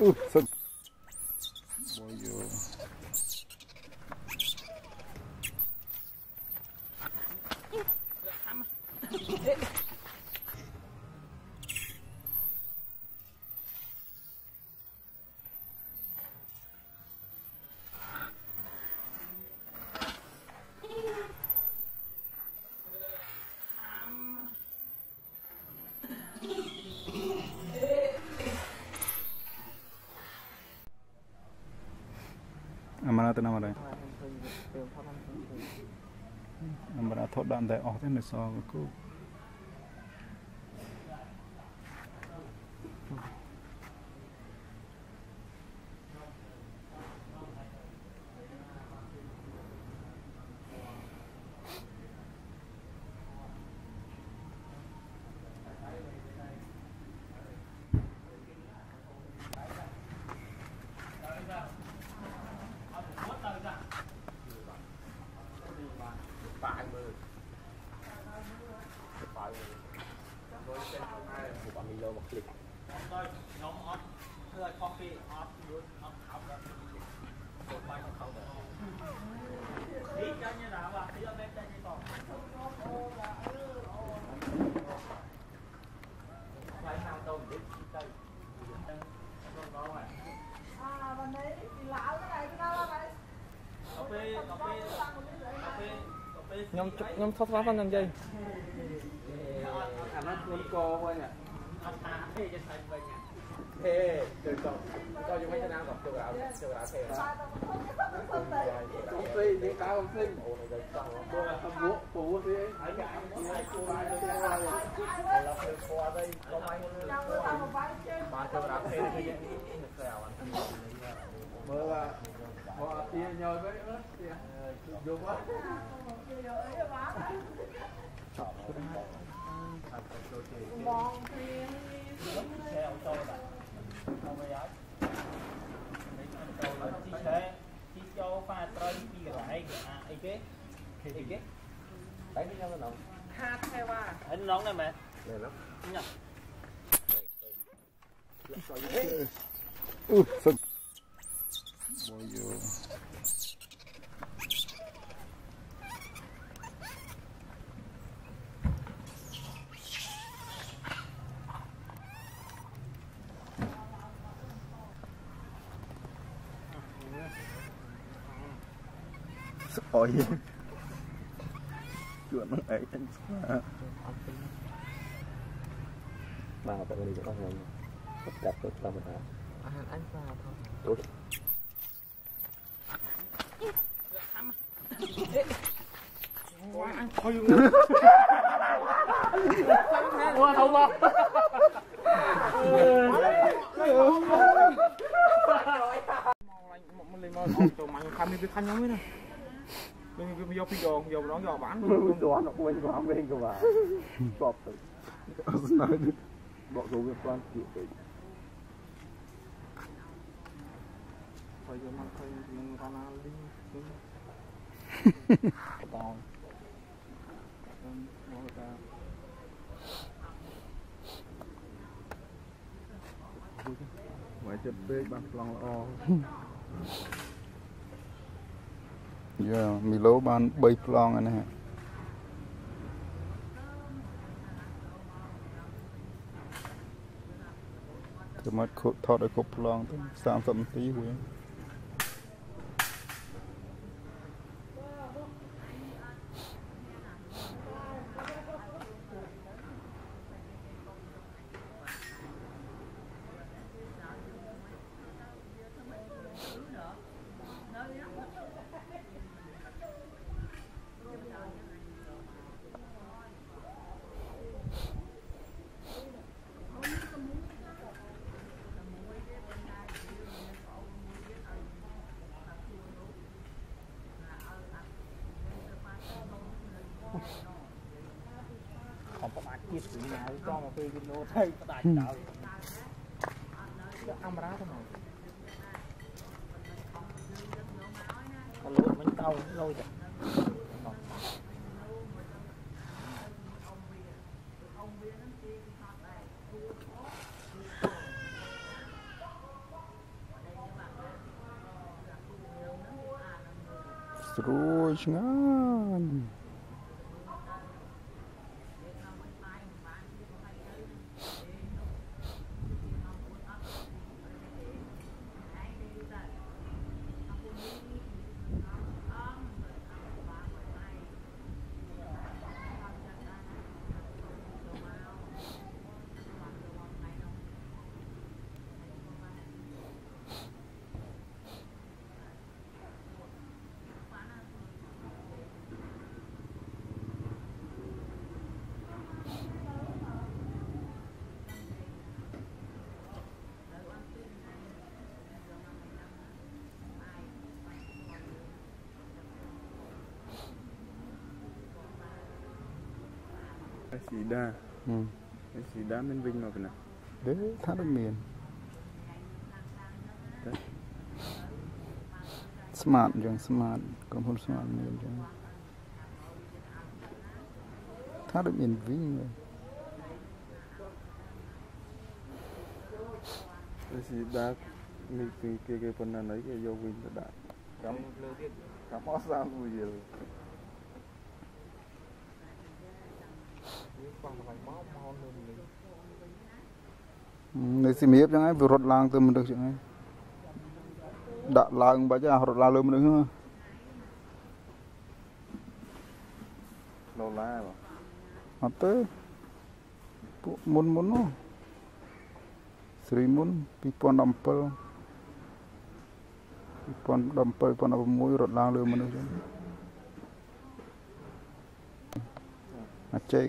Ooh, ទៅណាមកដែរអំរាធត់ដាក់តែអស់ទេនៅសល់គូ 5 5 6 8 5 giây Mưa là họ tia nhồi với ớt kìa. Quá. 望住啲車好多啦，後尾有你到支車，支車翻到呢邊嚟嘅啊，依啲，依啲，睇邊有個龍？卡車哇！很龍咧咪？嚟咯，咁啊。Uh, so... Boy, you... rồi. Chuyện nó ấy anh ba mà đi cho con rồi đặt tốt là mình hả? Anh vào thôi. Ăn thôi quá không không Hãy subscribe cho kênh Ghiền Mì Gõ Để không bỏ lỡ những video hấp dẫn វិញវាយកពីរដងយកម្ដងយកបានមិនទាន់អត់វិញក៏វិញក៏បានជាប់ទៅអត់ស្នើបកចូលវាផ្លាន់ទៀតពេកហើយយកមកឃើញនឹងរ៉ាណាលីបងមកតាមកចិត្តពេកបានប្លង់ល្អ យ៉ាមីឡូបាន3ប្លង់ឯនេះទៅមកថតឲ្យគ្រប់ប្លង់ទៅ30នាទីហួយ ទៀតពីណាចង់មកពេលគីឡូទៅផ្ដាច់ដល់យកកាមេរ៉ាទៅមកអលូមិញតោលុយទៅស្រួយឆ្ងាញ់ Sĩ đa. Ừ. Sĩ đa mình vinh mà phải nào? Đấy, thả được miền. Smart chẳng smart. Còn hôn smart miền chẳng Thả được miền vinh rồi. Sĩ đa Mình kia kia phần nào đấy kia vô vinh đã Cảm ơn Cảm ơn sao vui vậy នវិញទេស៊ីដានេះពីគេគេប៉ុណ្ណាណៃគេយកវិញទៅដាក់កម្មលើទៀតកម្មអស់សាមមួយយល់នៅសៀមរាបចឹងហើយវារត់ឡើងទៅមនុស្សចឹងហើយដាក់ឡើងបាច់អារត់ឡើងលើមនុស្សហ្នឹងដុល្លារបងអត់ទេពួកមុនមុននោះស្រីមុន2017 2017 2016រត់ឡើងលើមនុស្សចឹងអាចេក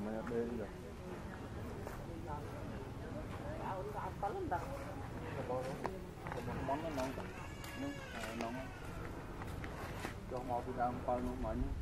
namanya B juga. Teman-teman nong, nong, nong, nong, nong, nong, nong, nong,